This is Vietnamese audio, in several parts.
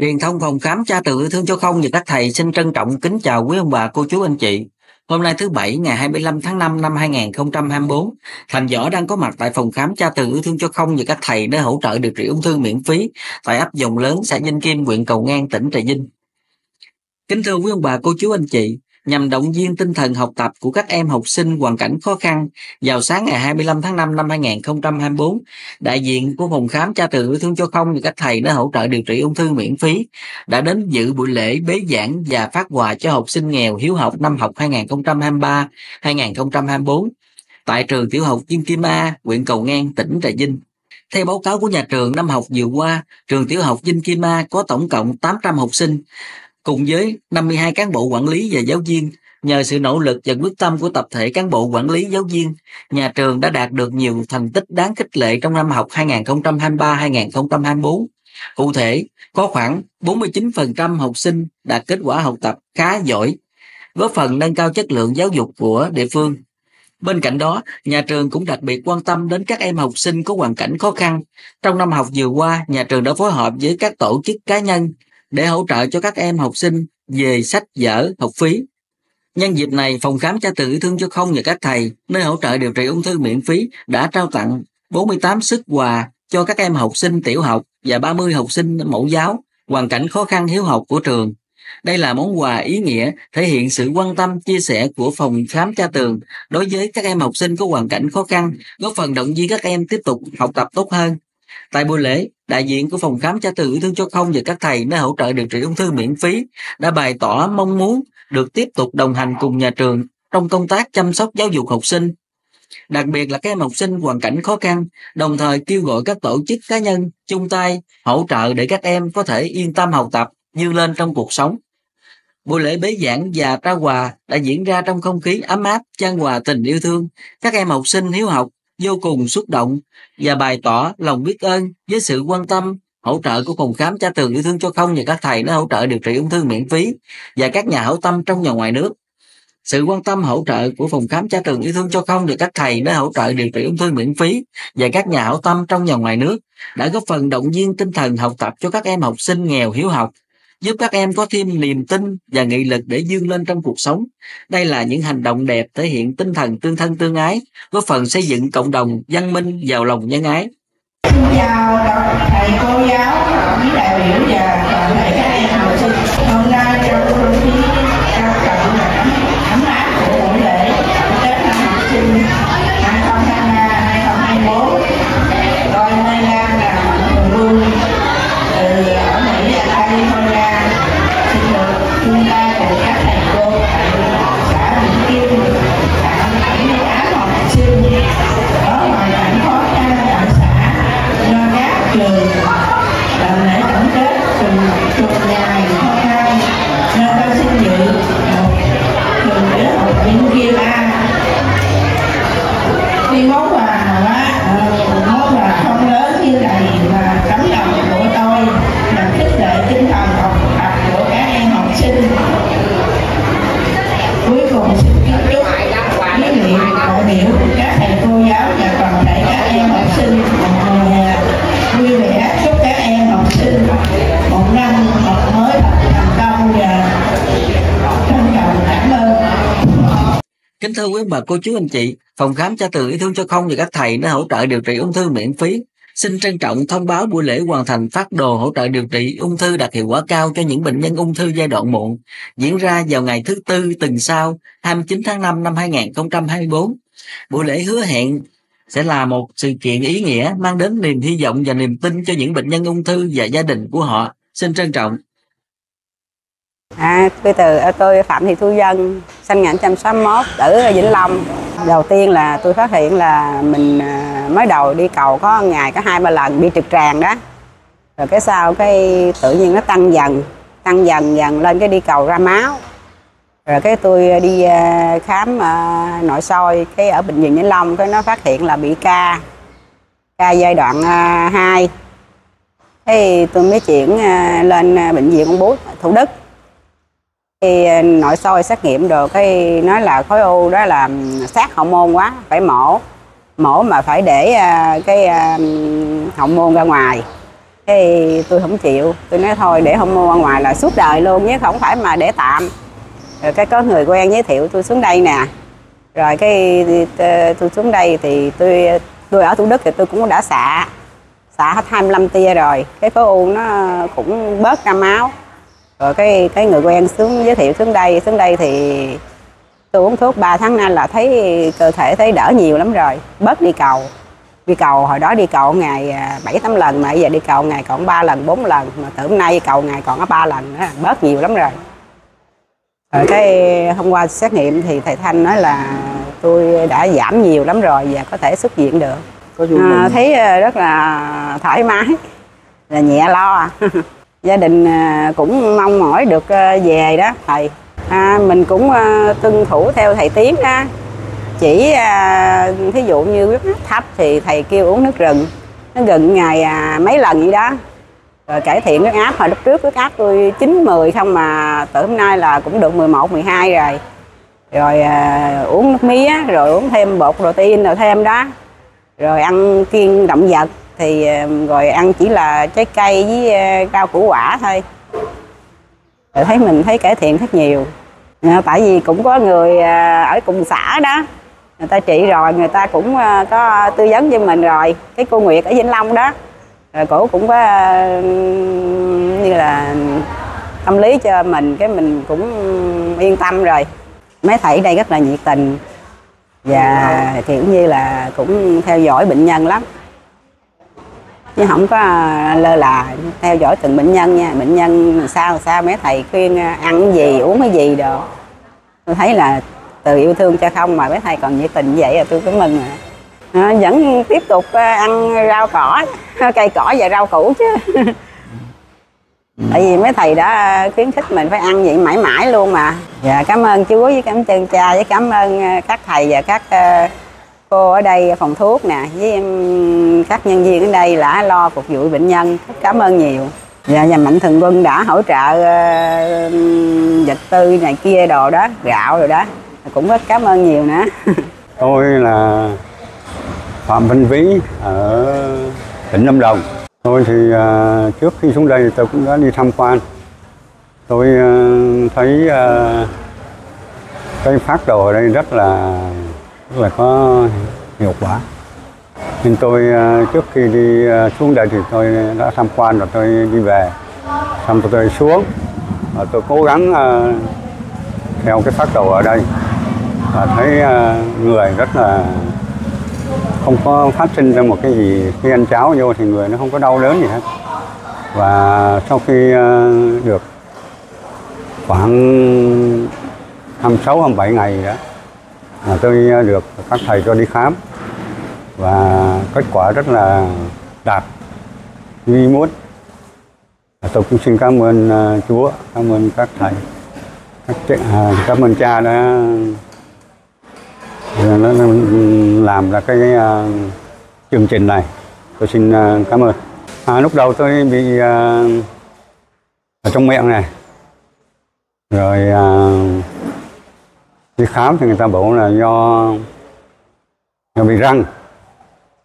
Truyền thông phòng khám cha tự thương cho không và các thầy xin trân trọng kính chào quý ông bà, cô chú, anh chị. Hôm nay thứ Bảy ngày 25 tháng 5 năm 2024, Thành Võ đang có mặt tại phòng khám cha từ yêu thương cho không và các thầy để hỗ trợ điều trị ung thư miễn phí tại ấp Dòng Lớn, xã Vinh Kim, huyện Cầu Ngang, tỉnh Trà Vinh. Kính thưa quý ông bà, cô chú, anh chị, nhằm động viên tinh thần học tập của các em học sinh hoàn cảnh khó khăn. Vào sáng ngày 25 tháng 5 năm 2024, đại diện của phòng khám cha trường yêu thương cho không và các thầy đã hỗ trợ điều trị ung thư miễn phí đã đến dự buổi lễ bế giảng và phát quà cho học sinh nghèo hiếu học năm học 2023-2024 tại trường tiểu học Kim Kim A, huyện Cầu Ngang, tỉnh Trà Vinh. Theo báo cáo của nhà trường năm học vừa qua, trường tiểu học Vinh Kim A có tổng cộng 800 học sinh, cùng với 52 cán bộ quản lý và giáo viên. Nhờ sự nỗ lực và quyết tâm của tập thể cán bộ quản lý giáo viên, nhà trường đã đạt được nhiều thành tích đáng khích lệ trong năm học 2023-2024. Cụ thể, có khoảng 49% học sinh đạt kết quả học tập khá giỏi, góp phần nâng cao chất lượng giáo dục của địa phương. Bên cạnh đó, nhà trường cũng đặc biệt quan tâm đến các em học sinh có hoàn cảnh khó khăn. Trong năm học vừa qua, nhà trường đã phối hợp với các tổ chức cá nhân để hỗ trợ cho các em học sinh về sách vở, học phí. Nhân dịp này, phòng khám cha tự thương cho không và các thầy nơi hỗ trợ điều trị ung thư miễn phí đã trao tặng 48 sức quà cho các em học sinh tiểu học và 30 học sinh mẫu giáo hoàn cảnh khó khăn hiếu học của trường. Đây là món quà ý nghĩa thể hiện sự quan tâm chia sẻ của phòng khám cha tường đối với các em học sinh có hoàn cảnh khó khăn, góp phần động viên các em tiếp tục học tập tốt hơn. Tại buổi lễ, đại diện của phòng khám cha từ yêu thương cho không và các thầy nơi hỗ trợ điều trị ung thư miễn phí đã bày tỏ mong muốn được tiếp tục đồng hành cùng nhà trường trong công tác chăm sóc giáo dục học sinh. Đặc biệt là các em học sinh hoàn cảnh khó khăn, đồng thời kêu gọi các tổ chức cá nhân chung tay hỗ trợ để các em có thể yên tâm học tập, vươn lên trong cuộc sống. Buổi lễ bế giảng và trao quà đã diễn ra trong không khí ấm áp, trang hòa tình yêu thương. Các em học sinh hiếu học vô cùng xúc động và bày tỏ lòng biết ơn với sự quan tâm, hỗ trợ của phòng khám cha tường yêu thương cho không và các thầy đã hỗ trợ điều trị ung thư miễn phí và các nhà hảo tâm trong và ngoài nước. Sự quan tâm hỗ trợ của phòng khám cha trường yêu thương cho không được các thầy đã hỗ trợ điều trị ung thư miễn phí và các nhà hảo tâm trong và ngoài nước đã góp phần động viên tinh thần học tập cho các em học sinh nghèo hiếu học giúp các em có thêm niềm tin và nghị lực để vươn lên trong cuộc sống. Đây là những hành động đẹp thể hiện tinh thần tương thân tương ái, góp phần xây dựng cộng đồng văn minh giàu lòng nhân ái. Xin chào thầy cô giáo, quý đại biểu và toàn thể các em học thưa quý bà cô chú anh chị, phòng khám cha từ yêu thương cho không và các thầy đã hỗ trợ điều trị ung thư miễn phí. Xin trân trọng thông báo buổi lễ hoàn thành phát đồ hỗ trợ điều trị ung thư đạt hiệu quả cao cho những bệnh nhân ung thư giai đoạn muộn, diễn ra vào ngày thứ Tư tuần sau, 29 tháng 5 năm 2024. Buổi lễ hứa hẹn sẽ là một sự kiện ý nghĩa mang đến niềm hy vọng và niềm tin cho những bệnh nhân ung thư và gia đình của họ. Xin trân trọng. À, tôi từ ờ, tôi Phạm Thị Thu Dân, sinh ngày 1961, ở Vĩnh Long. Đầu tiên là tôi phát hiện là mình ờ, mới đầu đi cầu có ngày có hai ba lần bị trực tràng đó. Rồi cái sau cái tự nhiên nó tăng dần, tăng dần dần lên cái đi cầu ra máu. Rồi cái tôi đi ờ, khám nội soi cái ở bệnh viện Vĩnh Long cái nó phát hiện là bị ca ca giai đoạn 2. Thế tôi mới chuyển lên bệnh viện Ung Bú Thủ Đức khi ờ, nội soi xét nghiệm được cái nói là khối u đó là sát hậu môn quá, phải mổ mổ mà phải để ờ, cái ờ, hậu môn ra ngoài. Thì tôi không chịu, tôi nói thôi để hậu môn ra ngoài là suốt đời luôn chứ không phải mà để tạm. Rồi cái có người quen giới thiệu tôi xuống đây nè. Rồi cái tôi xuống đây thì tôi tôi ở thủ đức thì tôi cũng đã xạ xạ hết 25 tia rồi. Cái khối u nó cũng bớt ra máu rồi cái cái người quen xuống giới thiệu xuống đây xuống đây thì tôi uống thuốc 3 tháng nay là thấy cơ thể thấy đỡ nhiều lắm rồi. Bớt đi cầu. Đi cầu hồi đó đi cầu ngày à, bảy tám lần mà bây giờ đi cầu ngày còn 3 lần 4 lần. Mà từ hôm nay cầu ngày còn có 3 lần nữa bớt nhiều lắm rồi. Rồi cái hôm qua xét nghiệm thì thầy Thanh nói là tôi đã giảm nhiều lắm rồi và có thể xuất viện được. Có à, thấy à, rất là thoải mái là nhẹ lo gia đình à, cũng mong mỏi được à, về đó thầy. À, mình cũng à, tuân thủ theo thầy tiến đó chỉ thí dụ như huyết áp thấp thì thầy kêu uống nước rừng. Nó gần ngày mấy lần vậy đó. Rồi cải thiện huyết áp hồi lúc trước huyết áp tôi 9 10 không mà từ hôm nay là cũng được 11 12 rồi. Rồi à, uống nước mía rồi uống thêm bột protein rồi thêm đó. Rồi ăn kiêng động vật thì ờ, rồi ăn chỉ là trái cây với ờ, rau củ quả thôi. Rồi thấy mình thấy cải thiện rất nhiều. Ờ, tại vì cũng có người ở cùng xã đó, người ta trị rồi, người ta cũng có tư vấn cho mình rồi. Cái cô Nguyệt ở Vĩnh Long đó, rồi cổ cũng có như là tâm lý cho mình, cái mình cũng yên tâm rồi. Mấy thầy ở đây rất là nhiệt tình. Và, kiểu như là, cũng theo dõi bệnh nhân lắm chứ không có à, lơ là theo dõi từng bệnh nhân nha. Bệnh nhân sao sao mấy thầy khuyên à, ăn cái gì uống cái gì đồ. Tôi thấy là từ yêu thương cho không mà mấy thầy còn nhiệt tình như vậy là tôi cũng mừng rồi à, ờ, vẫn tiếp tục à, ăn rau cỏ cây cỏ và rau củ chứ. Tại vì mấy thầy đã khuyến khích mình phải ăn vậy mãi mãi luôn mà. Dạ cảm ơn chúa với cảm ơn cha với cảm ơn các thầy và các cô ở đây phòng thuốc nè với em, các nhân viên ở đây đã lo phục vụ bệnh nhân rất cảm ơn nhiều và nhà mạnh thường quân đã hỗ trợ ờ, vật tư này kia đồ đó gạo rồi đó cũng rất cảm ơn nhiều nữa Tôi là Phạm Văn Vĩ ở tỉnh Lâm Đồng. Tôi thì ờ, trước khi xuống đây tôi cũng đã đi tham quan. Tôi ờ, thấy ờ, cái phát đồ ở đây rất là rất là có hiệu quả. Nên tôi à, trước khi đi à, xuống đây thì tôi đã tham quan rồi tôi đi về. Xong rồi tôi xuống và tôi cố gắng à, theo cái phát đầu ở đây và thấy người rất là không có phát sinh ra một cái gì khi ăn cháo vô thì người nó không có đau đớn gì hết và sau khi được khoảng 26 27 ngày đó tôi ờ, được các thầy cho đi khám. Và kết quả rất là đạt như muốn. Tôi cũng xin cảm ơn ờ, Chúa cảm ơn các thầy các, chị- à, cảm ơn cha đã nó, làm ra cái ờ, chương trình này. Tôi xin cảm ơn. À, lúc đầu tôi bị ở trong miệng này. Rồi đi khám thì người ta bảo là do do bị răng.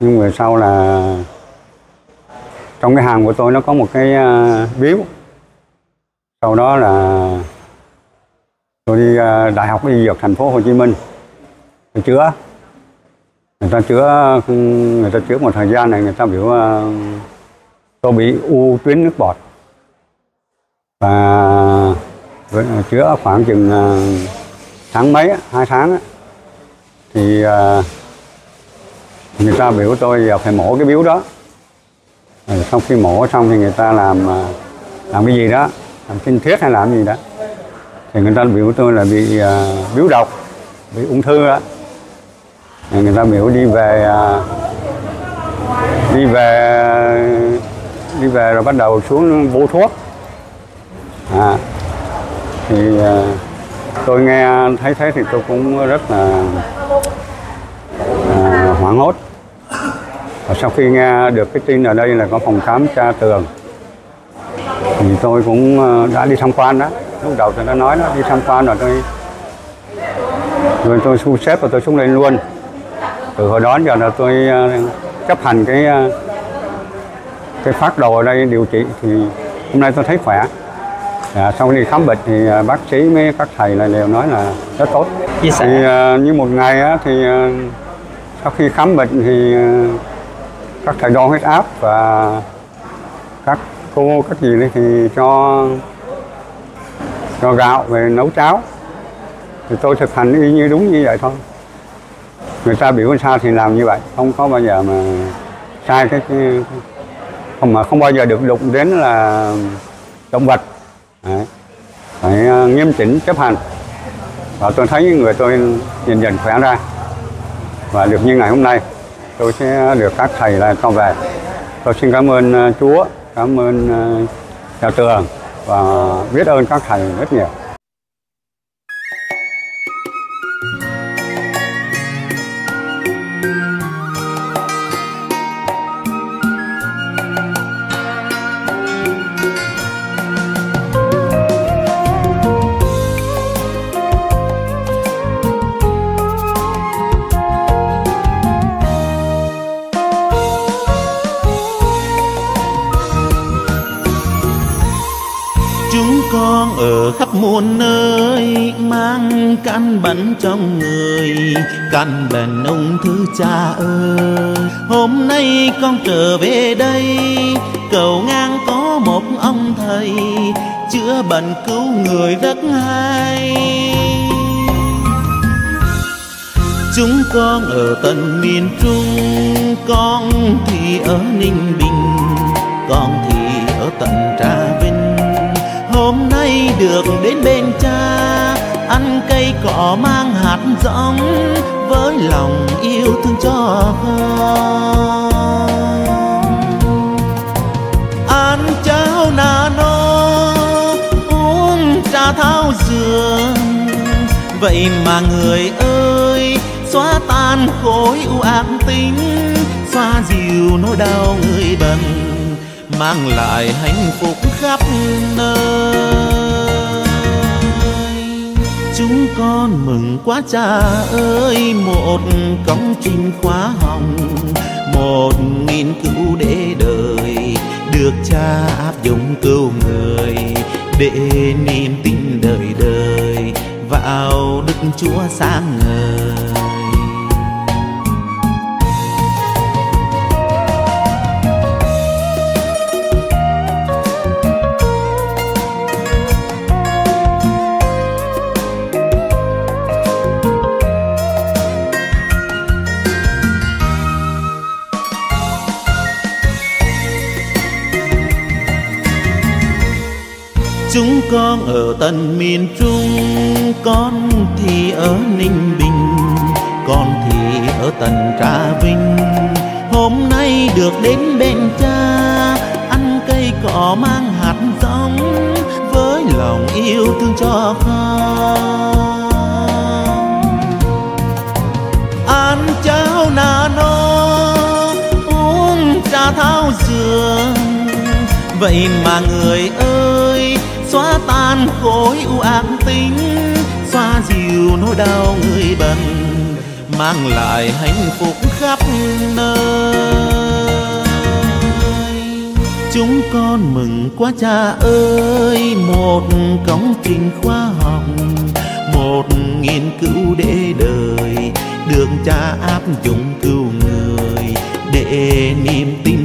Nhưng mà sau là, trong cái hàng của tôi nó có một cái à, biếu. Sau đó là tôi đi à, đại học y dược thành phố Hồ Chí Minh. Tôi chữa. Người ta chữa, người ta chữa một thời gian này người ta biểu à, tôi bị u tuyến nước bọt. Và chữa khoảng chừng tháng mấy hai tháng thì à, người ta biểu tôi phải mổ cái biếu đó. Sau khi mổ xong thì người ta làm à, làm cái gì đó? Làm kinh thiết hay làm gì đó? Thì người ta biểu tôi là bị ờ, biếu độc bị ung thư đó Thì người ta biểu đi về đi về đi về rồi bắt đầu xuống vô thuốc. À, thì uh, tôi nghe thấy thế thì tôi cũng rất là à, hoảng hốt. Và sau khi nghe được cái tin ở đây là có phòng khám tra tường thì tôi cũng à, đã đi tham quan đó. Lúc đầu tôi đã nói đó đi tham quan rồi tôi rồi tôi thu xếp và tôi xuống đây luôn. Từ hồi đó giờ là tôi à, chấp hành cái à, cái phát đồ ở đây điều trị thì hôm nay tôi thấy khỏe à, sau khi khám bệnh thì à, bác sĩ với các thầy là đều nói là rất tốt. Chia sẻ. Thì à, như một ngày á, thì sau khi khám bệnh thì các thầy đo huyết áp và các cô các gì đấy thì cho cho gạo về nấu cháo. Thì tôi thực hành y như đúng như vậy thôi. Người ta biểu sao thì làm như vậy không có bao giờ mà sai cái, cái không mà không bao giờ được đụng đến là động vật Đấy. phải à, nghiêm chỉnh chấp hành. Và tôi thấy người tôi dần dần khỏe ra. Và được như ngày hôm nay, tôi sẽ được các thầy là cho về. Tôi xin cảm ơn à, Chúa, cảm ơn à, nhà trường và biết ơn các thầy rất nhiều. Khắp muôn nơi, mang căn bệnh trong người căn bệnh ung thư cha ơi. Hôm nay con trở về đây, cầu ngang có một ông thầy, chữa bệnh cứu người rất hay. Chúng con ở tận miền Trung, Con thì ở Ninh Bình, Con thì ở tận Trà Vinh được đến bên cha. Ăn cây cỏ mang hạt giống, Với lòng yêu thương cho con. Ăn cháo nà nó Uống trà thao dừa Vậy mà người ơi, xóa tan khối u ác tính xoa dịu nỗi đau người bệnh mang lại hạnh phúc khắp nơi chúng con mừng quá cha ơi, một công trình khóa hồng, một nghiên cứu để đời được cha áp dụng cứu người để niềm tin đời đời vào đức chúa sáng ngời. Con ở tận miền Trung. Con thì ở Ninh Bình, Con thì ở tận Trà Vinh. Hôm nay được đến bên cha, Ăn cây cỏ mang hạt giống, Với lòng yêu thương cho con. Ăn cháo nà nó Uống trà thao dừa Vậy mà người ơi xóa tan khối u ác tính, xoa dịu nỗi đau người bệnh mang lại hạnh phúc khắp nơi. Chúng con mừng quá cha ơi, một công trình khoa học, một nghiên cứu để đời, được cha áp dụng cứu người để niềm tin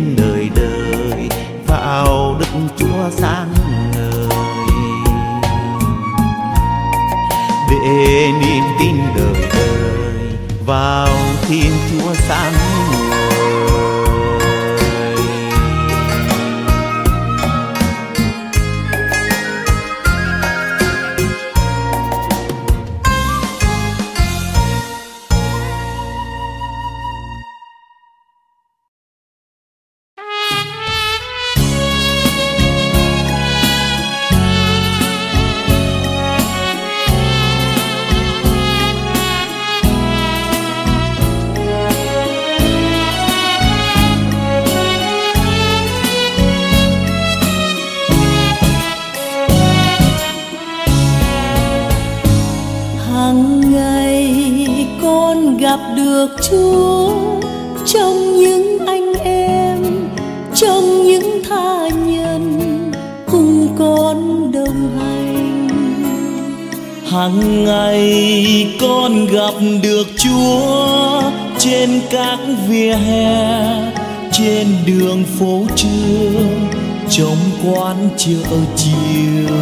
hàng ngày con gặp được chúa trên các vỉa hè, trên đường phố trường trong quán chợ chiều.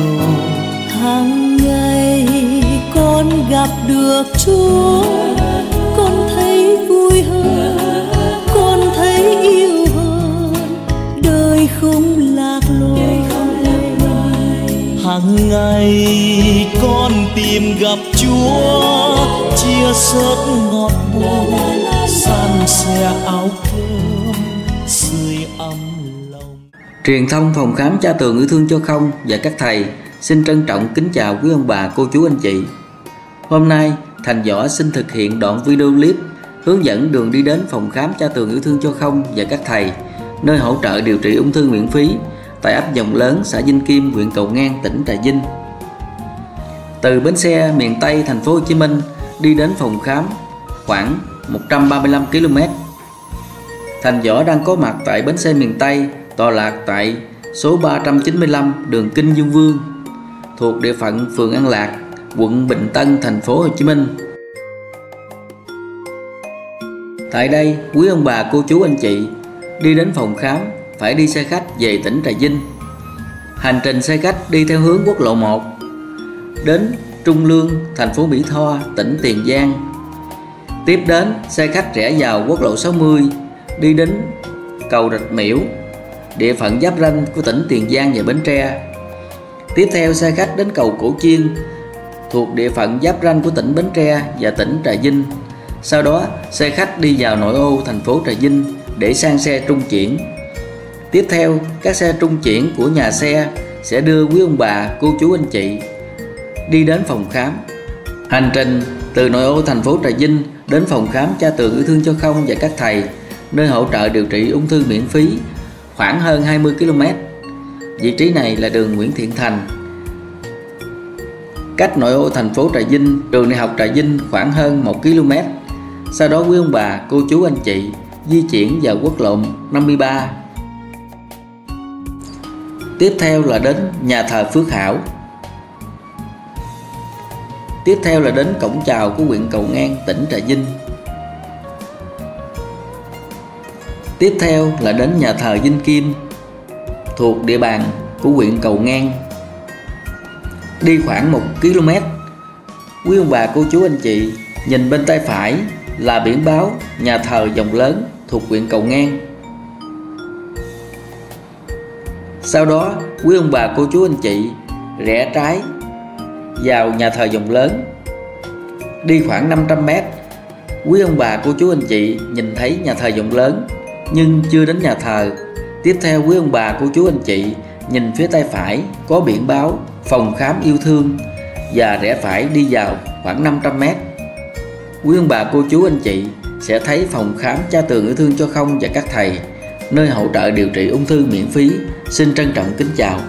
Hàng ngày con gặp được chúa, con thấy vui hơn, con thấy yêu hơn. Đời không hàng ngày con tìm gặp chúa chia sớt ngọt buồn san sẻ áo cơm sưởi ấm lòng Truyền thông phòng khám cha tường yêu thương cho không và các thầy xin trân trọng kính chào quý ông bà, cô chú anh chị. Hôm nay, Thành Võ xin thực hiện đoạn video clip hướng dẫn đường đi đến phòng khám cha tường yêu thương cho không và các thầy nơi hỗ trợ điều trị ung thư miễn phí tại ấp Dòng Lớn, xã Vinh Kim, huyện Cầu Ngang, tỉnh Trà Vinh. Từ bến xe miền Tây thành phố Hồ Chí Minh đi đến phòng khám khoảng 135 km. Thành Võ đang có mặt tại bến xe miền Tây tọa lạc tại số 395 đường Kinh Dương Vương thuộc địa phận phường An Lạc, quận Bình Tân, thành phố Hồ Chí Minh. Tại đây, quý ông bà, cô chú, anh chị đi đến phòng khám phải đi xe khách về tỉnh Trà Vinh. Hành trình xe khách đi theo hướng quốc lộ 1 đến Trung Lương, thành phố Mỹ Tho, tỉnh Tiền Giang. Tiếp đến, xe khách rẽ vào quốc lộ 60 đi đến cầu Rạch Miễu, địa phận giáp ranh của tỉnh Tiền Giang và Bến Tre. Tiếp theo xe khách đến cầu Cổ Chiên thuộc địa phận giáp ranh của tỉnh Bến Tre và tỉnh Trà Vinh. Sau đó, xe khách đi vào nội ô thành phố Trà Vinh để sang xe trung chuyển. Tiếp theo, các xe trung chuyển của nhà xe sẽ đưa quý ông bà, cô chú anh chị đi đến phòng khám. Hành trình từ nội ô thành phố Trà Vinh đến phòng khám cha tường yêu thương cho không và các thầy nơi hỗ trợ điều trị ung thư miễn phí khoảng hơn 20 km. Vị trí này là đường Nguyễn Thiện Thành. Cách nội ô thành phố Trà Vinh, trường đại học Trà Vinh khoảng hơn 1 km. Sau đó quý ông bà, cô chú anh chị di chuyển vào quốc lộ 53. Tiếp theo là đến nhà thờ Phước Hảo. Tiếp theo là đến cổng chào của huyện Cầu Ngang, tỉnh Trà Vinh. Tiếp theo là đến nhà thờ Vinh Kim thuộc địa bàn của huyện Cầu Ngang. Đi khoảng 1 km, quý ông bà cô chú anh chị nhìn bên tay phải là biển báo nhà thờ Dòng Lớn thuộc huyện Cầu Ngang. Sau đó, quý ông bà cô chú anh chị rẽ trái vào nhà thờ Dòng Lớn. Đi khoảng 500 mét, quý ông bà cô chú anh chị nhìn thấy nhà thờ Dòng Lớn nhưng chưa đến nhà thờ. Tiếp theo quý ông bà cô chú anh chị nhìn phía tay phải có biển báo phòng khám yêu thương và rẽ phải đi vào khoảng 500 mét. Quý ông bà cô chú anh chị sẽ thấy phòng khám cha tường yêu thương cho không và các thầy nơi hỗ trợ điều trị ung thư miễn phí. Xin trân trọng kính chào.